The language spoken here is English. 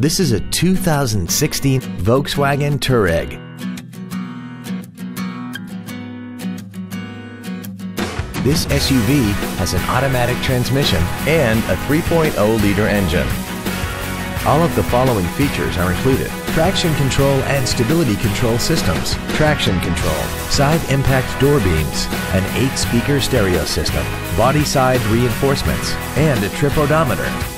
This is a 2016 Volkswagen Touareg. This SUV has an automatic transmission and a 3.0-liter engine. All of the following features are included. Traction control and stability control systems, traction control, side impact door beams, an 8-speaker stereo system, body side reinforcements, and a trip odometer.